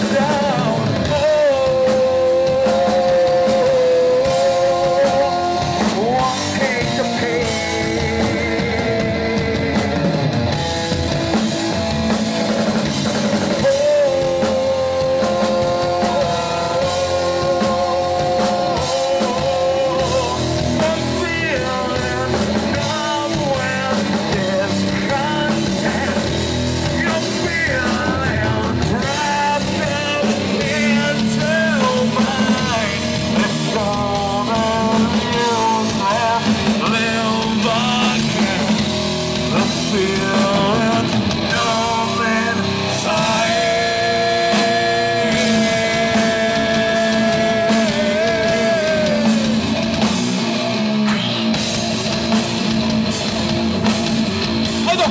Yeah.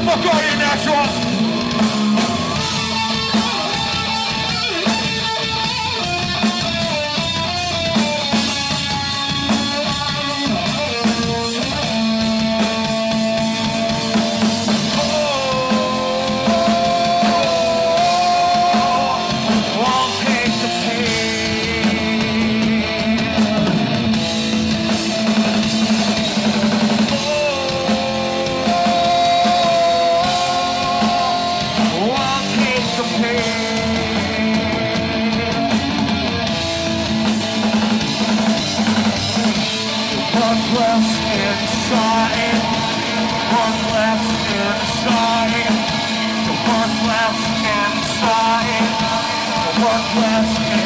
Fuck are you natural? side, work less inside, inside, work less inside.